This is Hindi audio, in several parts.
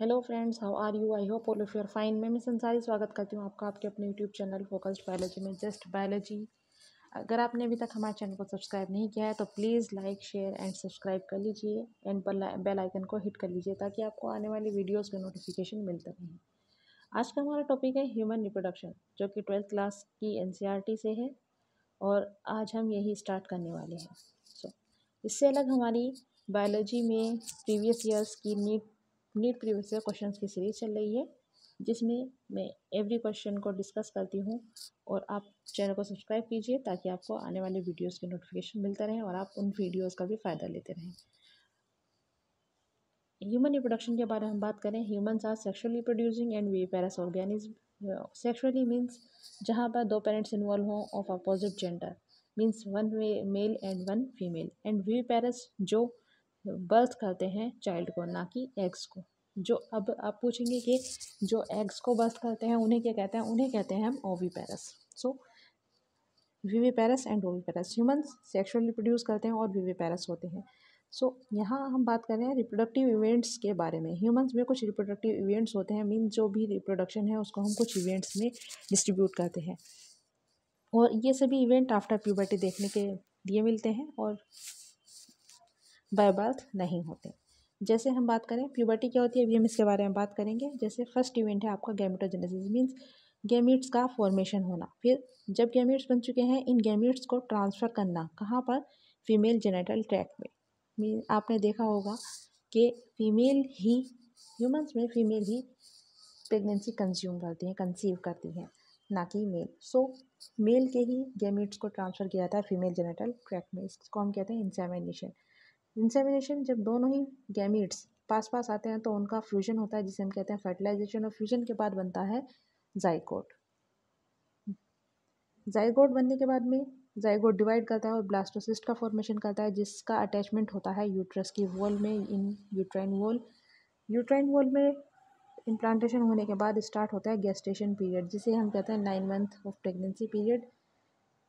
Hello friends how are you I hope all of your fine मैं मिस संसारी स्वागत करती हूँ आपका आपके अपने यूट्यूब चैनल फोकस्ड बायोलॉजी में जस्ट बायोलॉजी अगर आपने अभी तक हमारे चैनल को सब्सक्राइब नहीं किया है तो please like share and subscribe कर लीजिए एंड बेल आइकन को हिट कर लीजिए ताकि आपको आने वाली वीडियोज़ का नोटिफिकेशन मिलता रहे। आज का हमारा टॉपिक है ह्यूमन रिप्रोडक्शन जो कि ट्वेल्थ क्लास की एन e से है और आज हम यही स्टार्ट करने वाले हैं। सो so, इससे अलग हमारी बायोलॉजी में प्रीवियस ईयर्स की नीट नीट प्रीवियस क्वेश्चंस की सीरीज़ चल रही है, जिसमें मैं एवरी क्वेश्चन को डिस्कस करती हूँ और आप चैनल को सब्सक्राइब कीजिए ताकि आपको आने वाले वीडियोस के नोटिफिकेशन मिलता रहे और आप उन वीडियोस का भी फ़ायदा लेते रहें। ह्यूमन रिप्रोडक्शन के बारे में हम बात करें। Humans are sexually producing and viviparous organism sexually means जहाँ पर दो पेरेंट्स इन्वॉल्व हों of opposite gender means one male and one female and viviparous जो बर्थ करते हैं चाइल्ड को ना कि एग्स को। जो अब आप पूछेंगे कि जो एग्स को बर्थ करते हैं उन्हें क्या कहते हैं? उन्हें कहते हैं हम ओवी पैरस सो वीवी पैरस एंड ओवी पैरस ह्यूमन्स सेक्शुअली प्रोड्यूस करते हैं और वीवी पैरस होते हैं। सो so, यहाँ हम बात कर रहे हैं रिप्रोडक्टिव इवेंट्स के बारे में। ह्यूमंस में कुछ रिप्रोडक्टिव इवेंट्स होते हैं मीन जो भी रिप्रोडक्शन है उसको हम कुछ इवेंट्स में डिस्ट्रीब्यूट करते हैं। और ये सभी इवेंट आफ्टर प्यूबर्टी देखने के लिए मिलते हैं और बर्थ नहीं होते। जैसे हम बात करें प्यूबर्टी क्या होती है, अभी हम इसके बारे में बात करेंगे। जैसे फ़र्स्ट इवेंट है आपका गैमेटोजेनेसिस मीन्स गैमिट्स का फॉर्मेशन होना। फिर जब गैमिट्स बन चुके हैं, इन गैमिट्स को ट्रांसफ़र करना कहाँ पर? फीमेल जेनेटल ट्रैक में। मीन आपने देखा होगा कि फीमेल ही ह्यूमंस में फीमेल ही प्रेगनेंसी कंज्यूम करती हैं कंसीव करती हैं, ना कि मेल सो मेल के ही गैमिट्स को ट्रांसफ़र किया जाता है फीमेल जेनेटल ट्रैक में। इसको हम कहते हैं इंसेमिनेशन इंसेमिनेशन जब दोनों ही गैमिट्स पास पास आते हैं तो उनका फ्यूजन होता है, जिसे हम कहते हैं फर्टिलाइजेशन और फ्यूजन के बाद बनता है जाइकोट जाइकोट बनने के बाद में जाइगोट डिवाइड करता है और ब्लास्टोसिस्ट का फॉर्मेशन करता है, जिसका अटैचमेंट होता है यूट्रस की वॉल में in uterine wall uterine wall में इम्प्लांटेशन होने के बाद स्टार्ट होता है गेस्टेशन पीरियड जिसे हम कहते हैं nine month of pregnancy period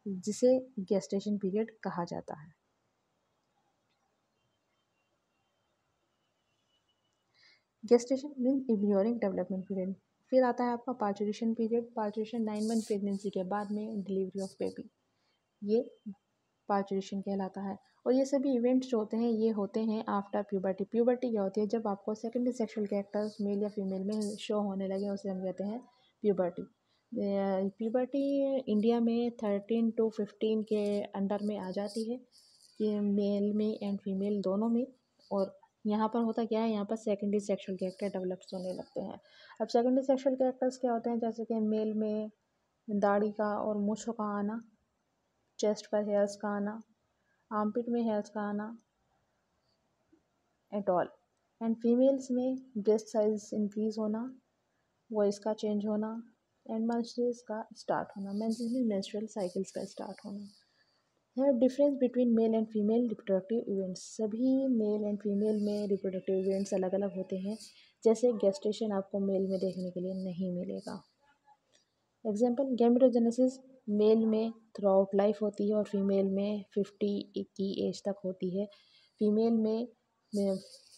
जिसे गेस्टेशन पीरियड कहा जाता है। गेस्टेशन मीन इम्योरिंग डेवलपमेंट पीरियड फिर आता है आपका parturition period parturition nine month pregnancy के बाद में डिलीवरी ऑफ़ बेबी ये पार्चुरेशन कहलाता है। और ये सभी इवेंट्स जो होते हैं, ये होते हैं आफ्टर प्यूबर्टी प्यूबर्टी क्या होती है? जब आपको सेकेंडरी सेक्शुअल कैरेक्टर्स मेल या फीमेल में शो होने लगे, उसे हम कहते हैं प्यूबर्टी प्यूबर्टी इंडिया में थर्टीन टू फिफ्टीन के अंडर में आ जाती है ये मेल में एंड फीमेल दोनों में, और यहाँ पर होता क्या है, यहाँ पर सेकेंडरी सेक्शुअल कैरेक्टर डेवलप्स होने लगते हैं। अब सेकेंडरी सेक्शुअल कैरेक्टर्स क्या होते हैं, जैसे कि मेल में दाढ़ी का और मूछों का आना चेस्ट पर हेयर्स का आना आर्मपिट में हेयर्स का आना एट ऑल एंड फीमेल्स में ब्रेस्ट साइज़ इंक्रीज होना वॉइस का चेंज होना एंड मंस्ट्रेस का स्टार्ट होना मैं मेंस्ट्रुअल साइकिल्स का स्टार्ट होना। है difference between male and female reproductive events सभी मेल एंड फीमेल में रिप्रोडक्टिव इवेंट्स अलग अलग होते हैं, जैसे गेस्टेशन आपको मेल में देखने के लिए नहीं मिलेगा। एग्ज़ाम्पल गैमिटोजेनेसिस मेल में थ्रू आउट लाइफ होती है और फीमेल में फिफ्टी की एज तक होती है। फीमेल में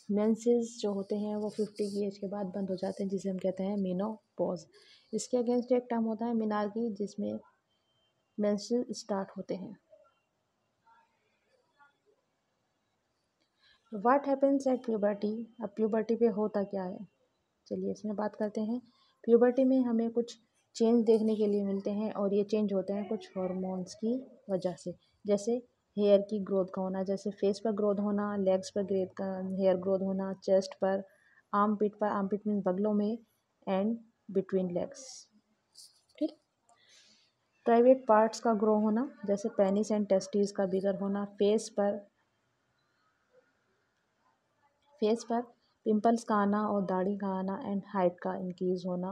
मेंसेस जो होते हैं, वो फिफ्टी की एज के बाद बंद हो जाते हैं, जिसे हम कहते हैं मीनोपॉज इसके अगेंस्ट एक टर्म होता है मिनार्की जिसमें मेंसेस स्टार्ट होते हैं। वाट हैपन्स एट प्यूबर्टी अब प्यूबर्टी पे होता क्या है? चलिए इसमें बात करते हैं। प्यूबर्टी में हमें कुछ चेंज देखने के लिए मिलते हैं और ये चेंज होते हैं कुछ हॉर्मोन्स की वजह से। जैसे हेयर की ग्रोथ का होना, जैसे फेस पर ग्रोथ होना लेग्स पर ग्रेथ का हेयर ग्रोथ होना चेस्ट पर आर्म पिट पर आर्म पिट मीन बगलों में एंड बिटवीन लेग्स ठीक? प्राइवेट पार्ट्स का ग्रो होना, जैसे पेनिस एंड टेस्टीज का बिगर होना फेस पर फेस पर पिंपल्स का आना और दाढ़ी का आना एंड हाइट का इंक्रीज़ होना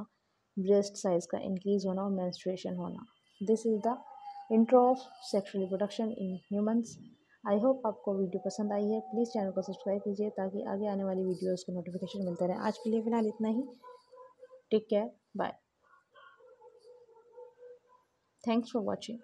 ब्रेस्ट साइज़ का इंक्रीज़ होना और मेंस्ट्रुएशन होना। This is the intro of sexual reproduction in humans I hope आपको वीडियो पसंद आई है। प्लीज़ चैनल को सब्सक्राइब कीजिए ताकि आगे आने वाली वीडियोज़ को नोटिफिकेशन मिलते रहे। आज के लिए फ़िलहाल इतना ही। Take care bye thanks for watching